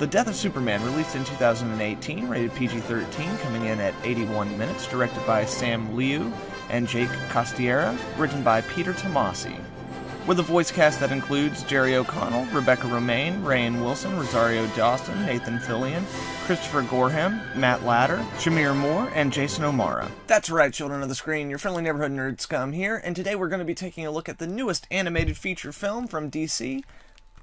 The Death of Superman, released in 2018, rated PG 13, coming in at 81 minutes, directed by Sam Liu and Jake Castorena, written by Peter Tomasi. With a voice cast that includes Jerry O'Connell, Rebecca Romijn, Rainn Wilson, Rosario Dawson, Nathan Fillion, Christopher Gorham, Matt Lanter, Shemar Moore, and Jason O'Mara. That's right, children of the screen, your friendly neighborhood nerd scum here, and today we're going to be taking a look at the newest animated feature film from DC,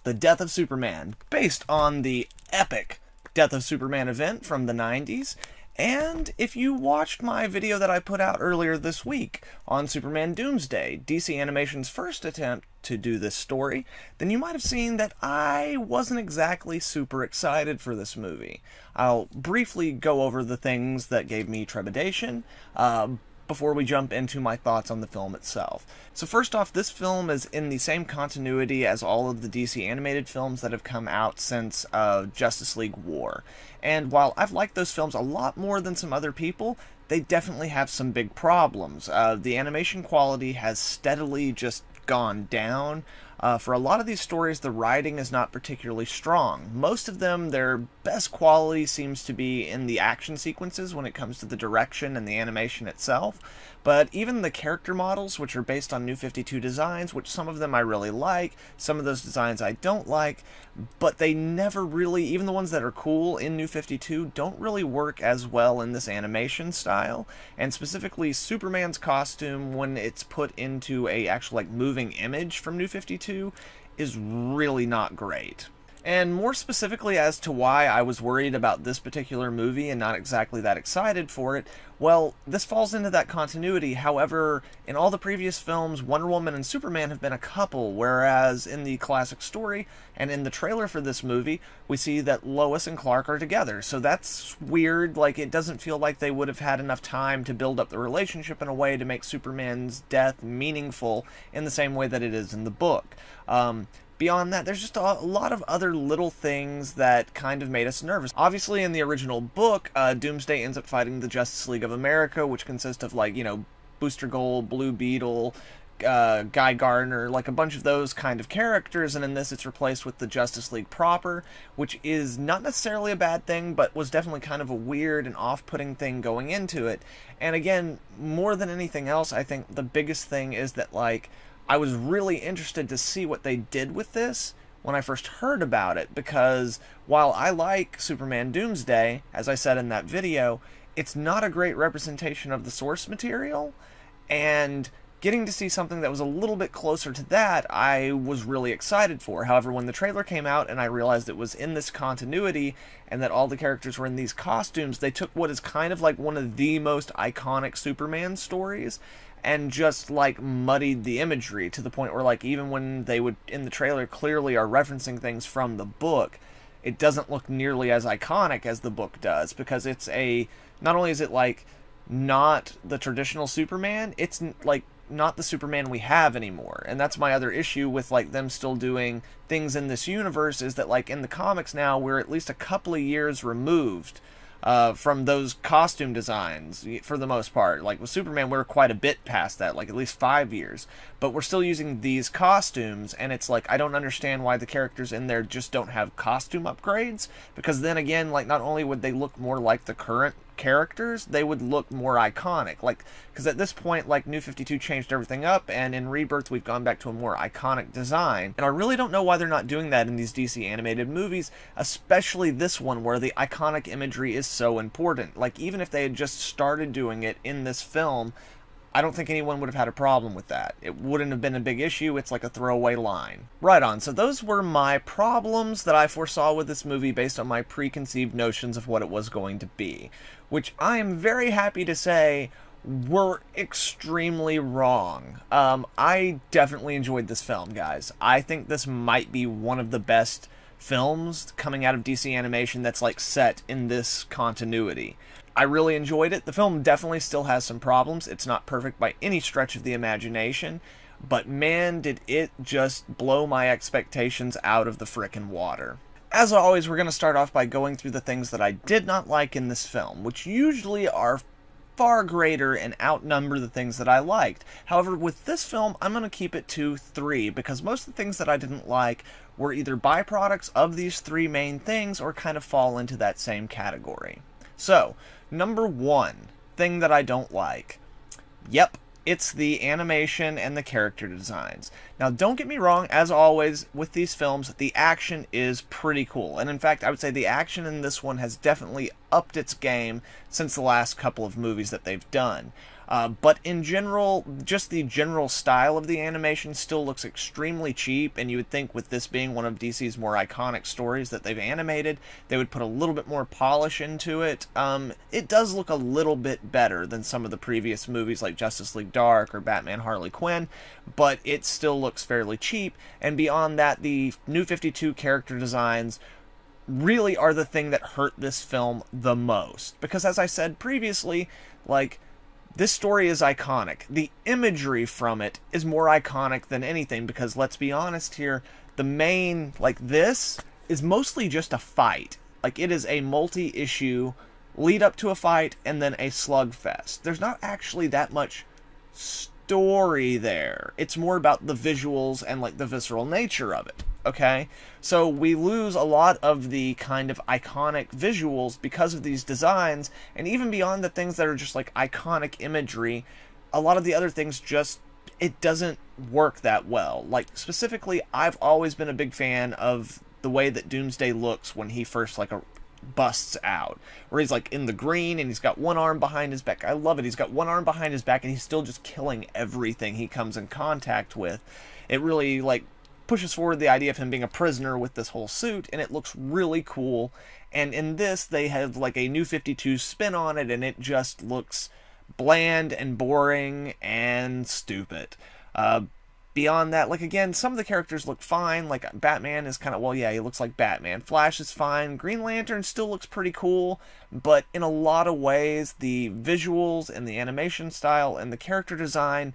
The Death of Superman, based on the epic Death of Superman event from the 90s. And if you watched my video that I put out earlier this week on Superman Doomsday, DC Animation's first attempt to do this story, then you might have seen that I wasn't exactly super excited for this movie. I'll briefly go over the things that gave me trepidation, uh, before we jump into my thoughts on the film itself. So, first off, this film is in the same continuity as all of the DC animated films that have come out since uh, Justice League War. And while I've liked those films a lot more than some other people, they definitely have some big problems. Uh, the animation quality has steadily just gone down. Uh, for a lot of these stories, the writing is not particularly strong. Most of them, their best quality seems to be in the action sequences when it comes to the direction and the animation itself. But even the character models, which are based on New 52 designs, which some of them I really like, some of those designs I don't like, but they never really, even the ones that are cool in New 52, don't really work as well in this animation style. And specifically, Superman's costume, when it's put into a actual like moving image from New 52, is really not great. And more specifically as to why I was worried about this particular movie and not exactly that excited for it, well, this falls into that continuity. However, in all the previous films, Wonder Woman and Superman have been a couple, whereas in the classic story and in the trailer for this movie, we see that Lois and Clark are together. So that's weird. Like, it doesn't feel like they would have had enough time to build up the relationship in a way to make Superman's death meaningful in the same way that it is in the book. Um, Beyond that, there's just a lot of other little things that kind of made us nervous. Obviously, in the original book, uh, Doomsday ends up fighting the Justice League of America, which consists of, like, you know, Booster Gold, Blue Beetle, uh, Guy Gardner, like a bunch of those kind of characters, and in this it's replaced with the Justice League proper, which is not necessarily a bad thing, but was definitely kind of a weird and off putting thing going into it. And again, more than anything else, I think the biggest thing is that, like, I was really interested to see what they did with this when I first heard about it because while I like Superman Doomsday, as I said in that video, it's not a great representation of the source material and getting to see something that was a little bit closer to that, I was really excited for. However, when the trailer came out and I realized it was in this continuity and that all the characters were in these costumes, they took what is kind of like one of the most iconic Superman stories and just like muddied the imagery to the point where like even when they would in the trailer clearly are referencing things from the book it doesn't look nearly as iconic as the book does because it's a not only is it like not the traditional superman it's like not the superman we have anymore. And that's my other issue with like them still doing things in this universe is that like in the comics now we're at least a couple of years removed uh, from those costume designs for the most part. Like with Superman, we're quite a bit past that, like at least five years. But we're still using these costumes, and it's like I don't understand why the characters in there just don't have costume upgrades. Because then again, like not only would they look more like the current characters, they would look more iconic. Like, because at this point, like, New 52 changed everything up, and in Rebirth, we've gone back to a more iconic design. And I really don't know why they're not doing that in these DC animated movies, especially this one, where the iconic imagery is so important. Like, even if they had just started doing it in this film, I don't think anyone would have had a problem with that. It wouldn't have been a big issue. It's like a throwaway line. Right on. So those were my problems that I foresaw with this movie based on my preconceived notions of what it was going to be, which I am very happy to say were extremely wrong. Um, I definitely enjoyed this film, guys. I think this might be one of the best films coming out of DC animation that's like set in this continuity. I really enjoyed it. The film definitely still has some problems. It's not perfect by any stretch of the imagination, but man, did it just blow my expectations out of the frickin' water. As always, we're going to start off by going through the things that I did not like in this film, which usually are far greater and outnumber the things that I liked. However, with this film, I'm going to keep it to three because most of the things that I didn't like were either byproducts of these three main things or kind of fall into that same category. So, number one thing that I don't like. Yep, it's the animation and the character designs. Now, don't get me wrong, as always with these films, the action is pretty cool. And in fact, I would say the action in this one has definitely upped its game since the last couple of movies that they've done. Uh, but in general, just the general style of the animation still looks extremely cheap, and you would think with this being one of DC's more iconic stories that they've animated, they would put a little bit more polish into it. Um, it does look a little bit better than some of the previous movies like Justice League Dark or Batman Harley Quinn, but it still looks fairly cheap, and beyond that, the New 52 character designs really are the thing that hurt this film the most. Because as I said previously, like, this story is iconic. The imagery from it is more iconic than anything because let's be honest here, the main, like this, is mostly just a fight. Like it is a multi issue lead up to a fight and then a slugfest. There's not actually that much story there. It's more about the visuals and like the visceral nature of it okay? So we lose a lot of the kind of iconic visuals because of these designs, and even beyond the things that are just like iconic imagery, a lot of the other things just it doesn't work that well. Like specifically, I've always been a big fan of the way that Doomsday looks when he first like a, busts out, where he's like in the green and he's got one arm behind his back. I love it. He's got one arm behind his back and he's still just killing everything he comes in contact with. It really like pushes forward the idea of him being a prisoner with this whole suit, and it looks really cool. And in this, they have like a new 52 spin on it, and it just looks bland and boring and stupid. Uh, beyond that, like again, some of the characters look fine. Like Batman is kind of well, yeah, he looks like Batman. Flash is fine. Green Lantern still looks pretty cool, but in a lot of ways, the visuals and the animation style and the character design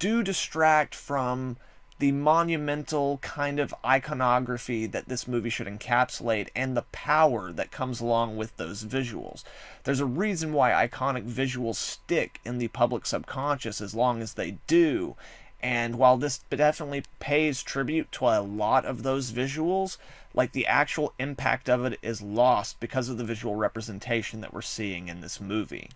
do distract from the monumental kind of iconography that this movie should encapsulate and the power that comes along with those visuals. There's a reason why iconic visuals stick in the public subconscious as long as they do. And while this definitely pays tribute to a lot of those visuals, like the actual impact of it is lost because of the visual representation that we're seeing in this movie.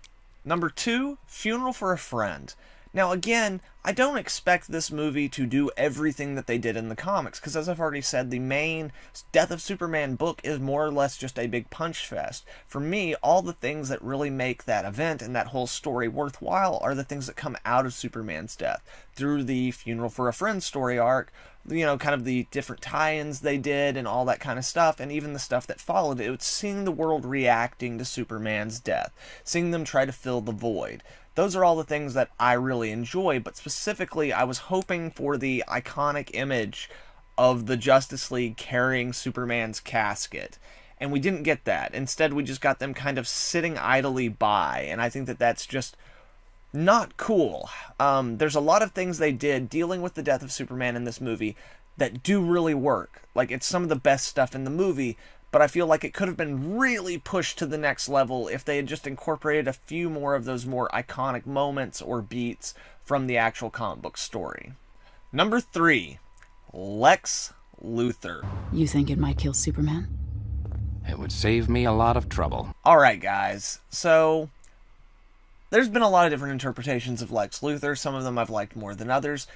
Number two, Funeral for a Friend. Now, again, I don't expect this movie to do everything that they did in the comics, because as I've already said, the main Death of Superman book is more or less just a big punch fest. For me, all the things that really make that event and that whole story worthwhile are the things that come out of Superman's death through the Funeral for a Friend story arc, you know, kind of the different tie ins they did and all that kind of stuff, and even the stuff that followed it. It's seeing the world reacting to Superman's death, seeing them try to fill the void those are all the things that I really enjoy, but specifically, I was hoping for the iconic image of the Justice League carrying Superman's casket. And we didn't get that. Instead, we just got them kind of sitting idly by. And I think that that's just not cool. Um, there's a lot of things they did dealing with the death of Superman in this movie that do really work. Like, it's some of the best stuff in the movie, but I feel like it could have been really pushed to the next level if they had just incorporated a few more of those more iconic moments or beats from the actual comic book story. Number three, Lex Luthor. You think it might kill Superman? It would save me a lot of trouble. Alright, guys. So, there's been a lot of different interpretations of Lex Luthor. Some of them I've liked more than others.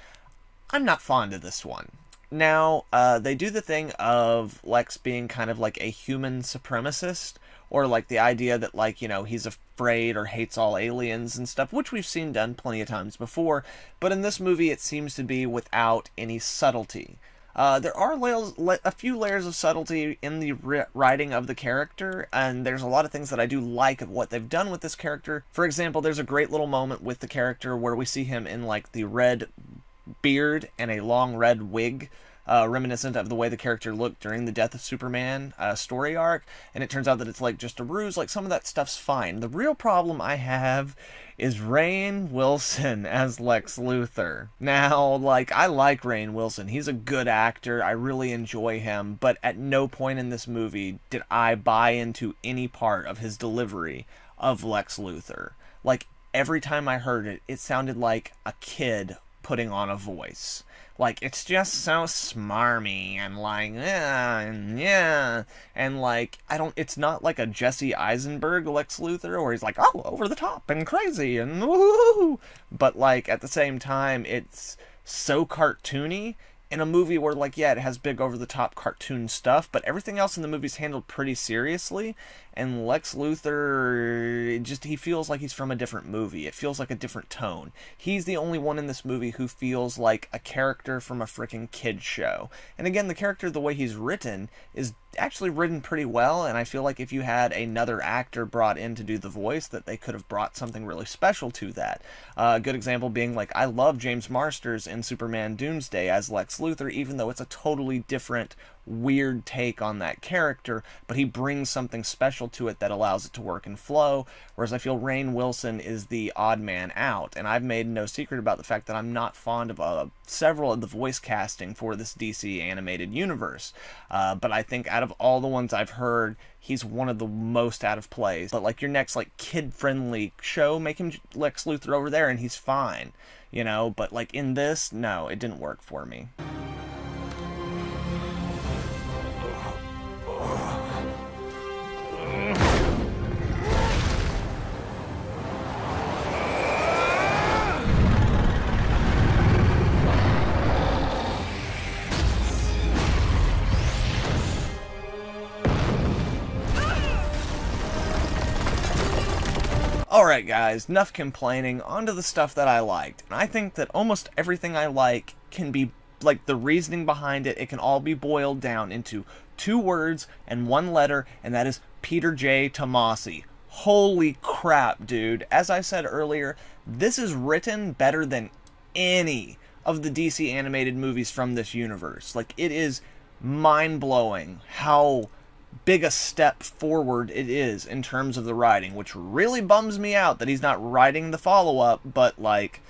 I'm not fond of this one. Now, uh, they do the thing of Lex being kind of like a human supremacist, or like the idea that, like, you know, he's afraid or hates all aliens and stuff, which we've seen done plenty of times before, but in this movie it seems to be without any subtlety. Uh, there are layers, a few layers of subtlety in the writing of the character, and there's a lot of things that I do like of what they've done with this character. For example, there's a great little moment with the character where we see him in like the red beard and a long red wig, uh, reminiscent of the way the character looked during the Death of Superman uh, story arc. And it turns out that it's like just a ruse. Like some of that stuff's fine. The real problem I have is Rainn Wilson as Lex Luthor. Now, like, I like Rainn Wilson. He's a good actor. I really enjoy him. But at no point in this movie did I buy into any part of his delivery of Lex Luthor. Like, every time I heard it, it sounded like a kid putting on a voice. Like it's just so smarmy and like yeah and yeah and like I don't. It's not like a Jesse Eisenberg Lex Luthor where he's like oh over the top and crazy and woo. But like at the same time, it's so cartoony in a movie where like yeah it has big over the top cartoon stuff but everything else in the movie is handled pretty seriously and Lex Luthor just he feels like he's from a different movie. It feels like a different tone. He's the only one in this movie who feels like a character from a freaking kid show. And again, the character the way he's written is actually written pretty well and I feel like if you had another actor brought in to do the voice that they could have brought something really special to that. Uh, a good example being like I love James Marsters in Superman Doomsday as Lex Luthor even though it's a totally different weird take on that character, but he brings something special to it that allows it to work and flow. Whereas I feel Rainn Wilson is the odd man out, and I've made no secret about the fact that I'm not fond of uh, several of the voice casting for this DC animated universe. Uh, but I think out of all the ones I've heard, he's one of the most out of place. But like your next like kid friendly show, make him Lex Luthor over there, and he's fine, you know. But like in this, no, it didn't work for me. Guys, enough complaining. On to the stuff that I liked. And I think that almost everything I like can be, like, the reasoning behind it, it can all be boiled down into two words and one letter, and that is Peter J. Tomasi. Holy crap, dude. As I said earlier, this is written better than any of the DC animated movies from this universe. Like, it is mind blowing how big a step forward it is in terms of the writing, which really bums me out that he's not writing the follow up, but like,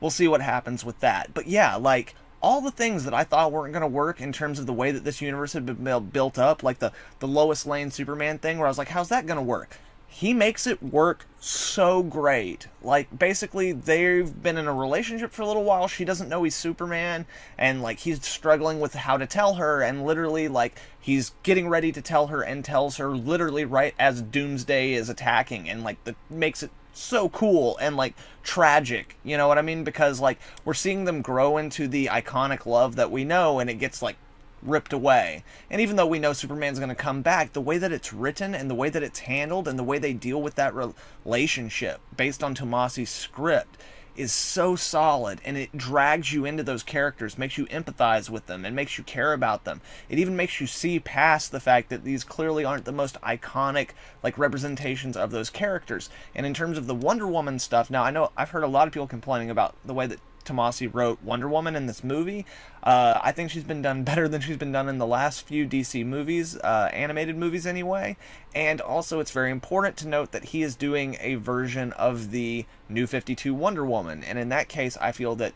we'll see what happens with that. But yeah, like, all the things that I thought weren't going to work in terms of the way that this universe had been built up, like the, the Lois Lane Superman thing, where I was like, how's that going to work? He makes it work so great. Like basically they've been in a relationship for a little while. She doesn't know he's Superman and like he's struggling with how to tell her and literally like he's getting ready to tell her and tells her literally right as Doomsday is attacking and like that makes it so cool and like tragic, you know what I mean? Because like we're seeing them grow into the iconic love that we know and it gets like ripped away. And even though we know Superman's going to come back, the way that it's written and the way that it's handled and the way they deal with that relationship based on Tomasi's script is so solid and it drags you into those characters, makes you empathize with them and makes you care about them. It even makes you see past the fact that these clearly aren't the most iconic like representations of those characters. And in terms of the Wonder Woman stuff, now I know I've heard a lot of people complaining about the way that Tomasi wrote Wonder Woman in this movie. Uh, I think she's been done better than she's been done in the last few DC movies, uh, animated movies anyway. And also, it's very important to note that he is doing a version of the New 52 Wonder Woman. And in that case, I feel that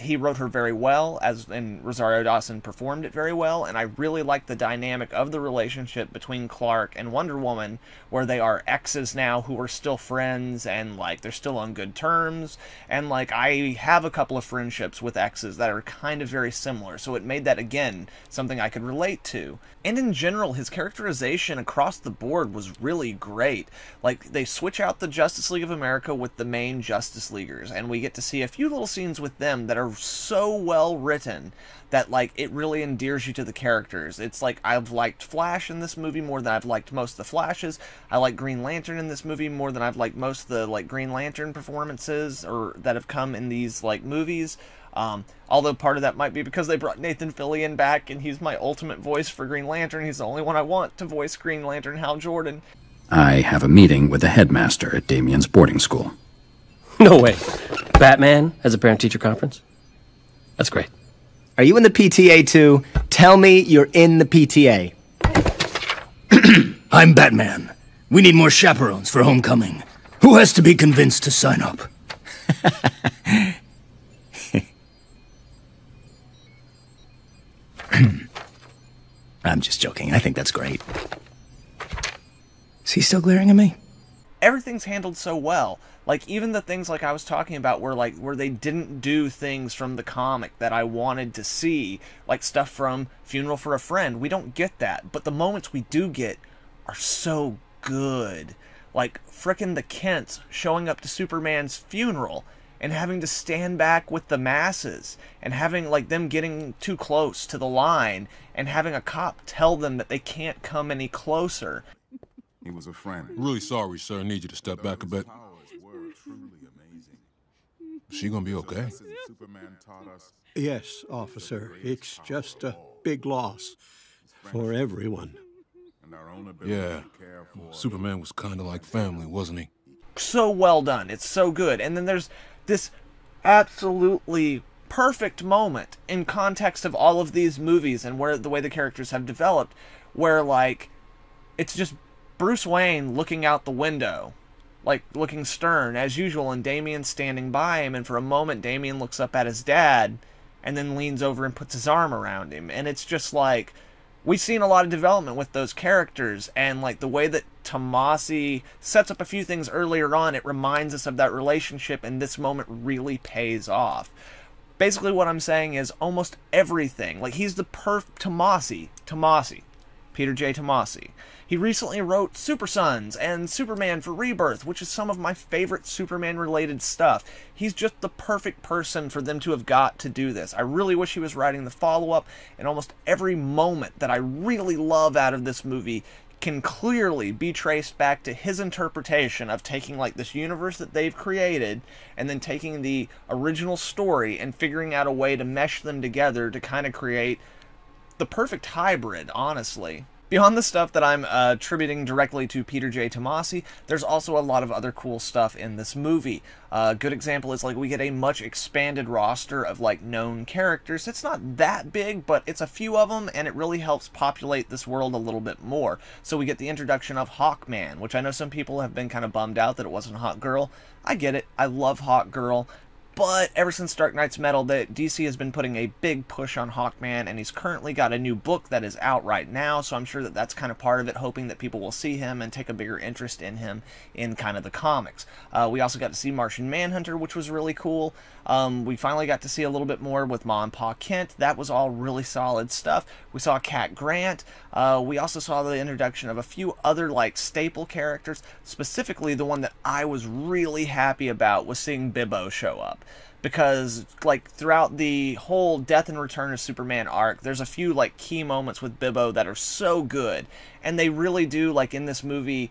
he wrote her very well, as and Rosario Dawson performed it very well, and I really like the dynamic of the relationship between Clark and Wonder Woman, where they are exes now who are still friends and like they're still on good terms, and like I have a couple of friendships with exes that are kind of very similar, so it made that again something I could relate to. And in general, his characterization across the board was really great. Like they switch out the Justice League of America with the main Justice Leaguers, and we get to see a few little scenes with them that are so well written that like it really endears you to the characters. It's like I've liked Flash in this movie more than I've liked most of the Flashes. I like Green Lantern in this movie more than I've liked most of the like Green Lantern performances or that have come in these like movies. Um, although part of that might be because they brought Nathan Fillion back and he's my ultimate voice for Green Lantern. He's the only one I want to voice Green Lantern, Hal Jordan. I have a meeting with the headmaster at Damian's boarding school. No way. Batman has a parent teacher conference? That's great. Are you in the PTA too? Tell me you're in the PTA. I'm Batman. We need more chaperones for homecoming. Who has to be convinced to sign up? I'm just joking. I think that's great. Is he still glaring at me? Everything's handled so well. Like even the things like I was talking about where like where they didn't do things from the comic that I wanted to see, like stuff from Funeral for a Friend. We don't get that, but the moments we do get are so good. Like frickin' the Kents showing up to Superman's funeral and having to stand back with the masses and having like them getting too close to the line and having a cop tell them that they can't come any closer. He was a friend. Really sorry, sir. I need you to step back a bit. She gonna be okay? Yes, officer. It's just a big loss for everyone. Yeah. Superman was kind of like family, wasn't he? So well done. It's so good. And then there's this absolutely perfect moment in context of all of these movies and where the way the characters have developed where like it's just Bruce Wayne looking out the window like looking stern as usual and Damian standing by him and for a moment Damian looks up at his dad and then leans over and puts his arm around him. And it's just like we've seen a lot of development with those characters and like the way that Tomasi sets up a few things earlier on it reminds us of that relationship and this moment really pays off. Basically what I'm saying is almost everything like he's the perf Tomasi Tomasi Peter J. Tomasi. He recently wrote Super Sons and Superman for Rebirth, which is some of my favorite Superman related stuff. He's just the perfect person for them to have got to do this. I really wish he was writing the follow up, and almost every moment that I really love out of this movie can clearly be traced back to his interpretation of taking like this universe that they've created and then taking the original story and figuring out a way to mesh them together to kind of create the perfect hybrid, honestly. Beyond the stuff that I'm uh, attributing directly to Peter J. Tomasi, there's also a lot of other cool stuff in this movie. A uh, good example is like we get a much expanded roster of like known characters. It's not that big, but it's a few of them, and it really helps populate this world a little bit more. So we get the introduction of Hawkman, which I know some people have been kind of bummed out that it wasn't Hawk Girl. I get it. I love Hawk Girl. But ever since Dark Nights Metal, the DC has been putting a big push on Hawkman, and he's currently got a new book that is out right now. So I'm sure that that's kind of part of it, hoping that people will see him and take a bigger interest in him in kind of the comics. Uh, we also got to see Martian Manhunter, which was really cool. Um, we finally got to see a little bit more with Ma and Pa Kent. That was all really solid stuff. We saw Cat Grant. Uh, we also saw the introduction of a few other like staple characters. Specifically, the one that I was really happy about was seeing Bibbo show up because like throughout the whole death and return of superman arc there's a few like key moments with bibbo that are so good and they really do like in this movie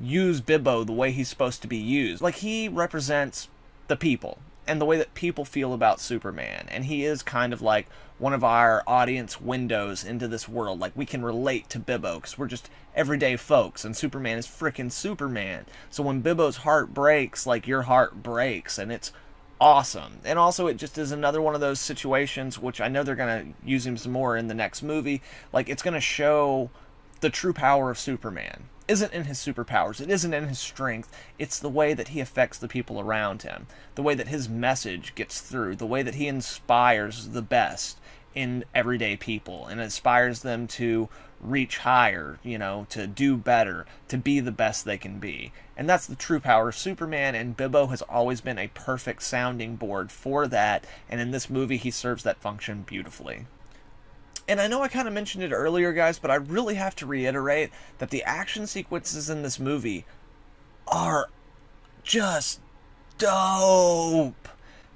use bibbo the way he's supposed to be used like he represents the people and the way that people feel about Superman. And he is kind of like one of our audience windows into this world. Like we can relate to Bibbo because we're just everyday folks, and Superman is freaking Superman. So when Bibbo's heart breaks, like your heart breaks, and it's awesome. And also, it just is another one of those situations which I know they're going to use him some more in the next movie. Like it's going to show the true power of Superman isn't in his superpowers. It isn't in his strength. It's the way that he affects the people around him, the way that his message gets through, the way that he inspires the best in everyday people and inspires them to reach higher, you know, to do better, to be the best they can be. And that's the true power of Superman, and Bibbo has always been a perfect sounding board for that, and in this movie he serves that function beautifully. And I know I kind of mentioned it earlier, guys, but I really have to reiterate that the action sequences in this movie are just dope.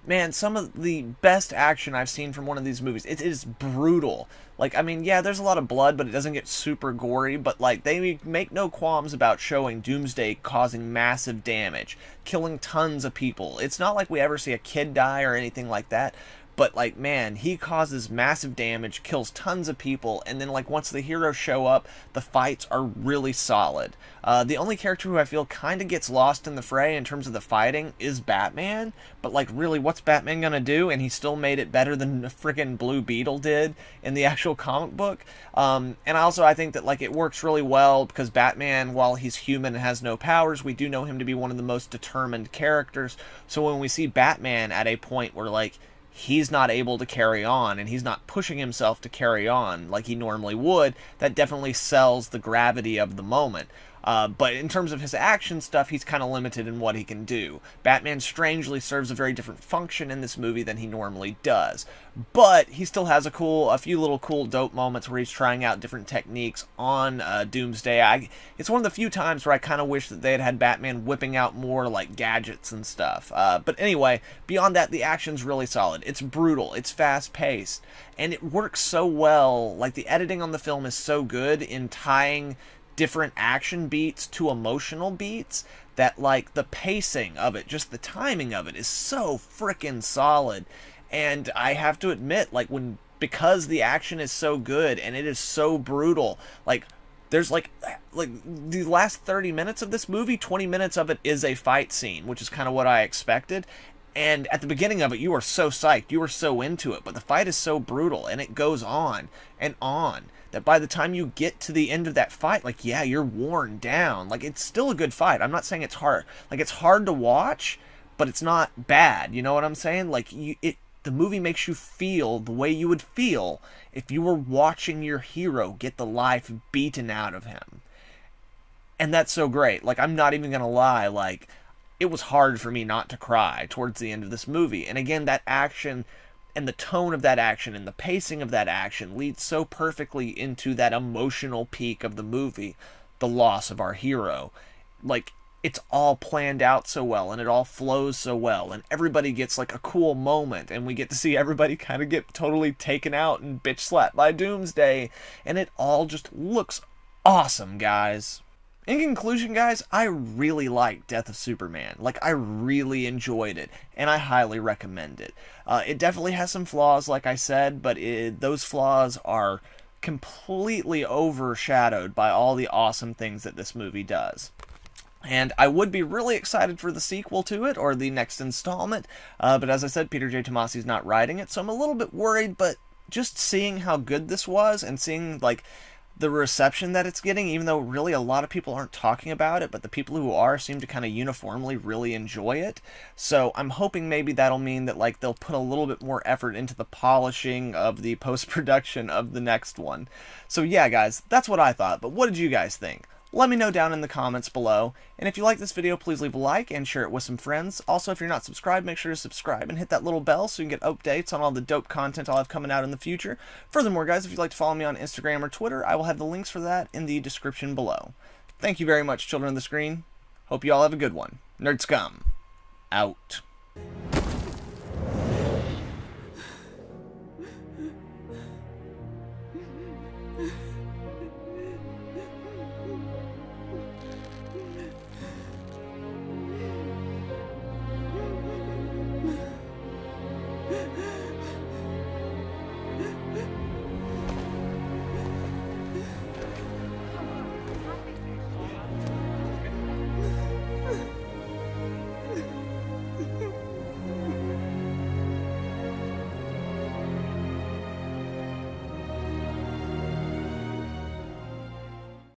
Man, some of the best action I've seen from one of these movies. It is brutal. Like, I mean, yeah, there's a lot of blood, but it doesn't get super gory. But, like, they make no qualms about showing Doomsday causing massive damage, killing tons of people. It's not like we ever see a kid die or anything like that but like man he causes massive damage kills tons of people and then like once the heroes show up the fights are really solid. Uh, the only character who i feel kind of gets lost in the fray in terms of the fighting is batman but like really what's batman gonna do? And he still made it better than the freaking blue beetle did in the actual comic book. Um, and also i think that like it works really well because batman while he's human and has no powers we do know him to be one of the most determined characters. So when we see batman at a point where like he's not able to carry on and he's not pushing himself to carry on like he normally would, that definitely sells the gravity of the moment. Uh, but in terms of his action stuff, he's kind of limited in what he can do. Batman strangely serves a very different function in this movie than he normally does. But he still has a cool, a few little cool dope moments where he's trying out different techniques on uh, Doomsday. I, it's one of the few times where I kind of wish that they had had Batman whipping out more like gadgets and stuff. Uh, but anyway, beyond that, the action's really solid. It's brutal. It's fast paced, and it works so well. Like the editing on the film is so good in tying different action beats to emotional beats that like the pacing of it, just the timing of it is so freaking solid. And I have to admit, like when because the action is so good and it is so brutal, like there's like like the last 30 minutes of this movie 20 minutes of it is a fight scene which is kind of what i expected and at the beginning of it you are so psyched you are so into it but the fight is so brutal and it goes on and on that by the time you get to the end of that fight, like, yeah, you're worn down. Like, it's still a good fight. I'm not saying it's hard. Like, it's hard to watch, but it's not bad. You know what I'm saying? Like, you, it, the movie makes you feel the way you would feel if you were watching your hero get the life beaten out of him. And that's so great. Like, I'm not even going to lie. Like, it was hard for me not to cry towards the end of this movie. And again, that action and the tone of that action and the pacing of that action leads so perfectly into that emotional peak of the movie, the loss of our hero. Like, it's all planned out so well and it all flows so well and everybody gets like a cool moment and we get to see everybody kind of get totally taken out and bitch slapped by Doomsday and it all just looks awesome, guys. In conclusion, guys, I really like Death of Superman. Like, I really enjoyed it, and I highly recommend it. Uh, it definitely has some flaws, like I said, but it, those flaws are completely overshadowed by all the awesome things that this movie does. And I would be really excited for the sequel to it or the next installment, uh, but as I said, Peter J. Tomasi's not writing it, so I'm a little bit worried. But just seeing how good this was and seeing like the reception that it's getting, even though really a lot of people aren't talking about it, but the people who are seem to kind of uniformly really enjoy it. So I'm hoping maybe that'll mean that like they'll put a little bit more effort into the polishing of the post production of the next one. So yeah, guys, that's what I thought. But what did you guys think? Let me know down in the comments below. And if you like this video, please leave a like and share it with some friends. Also, if you're not subscribed, make sure to subscribe and hit that little bell so you can get updates on all the dope content I'll have coming out in the future. Furthermore, guys, if you'd like to follow me on Instagram or Twitter, I will have the links for that in the description below. Thank you very much, children of the screen. Hope you all have a good one. Nerd Scum, out.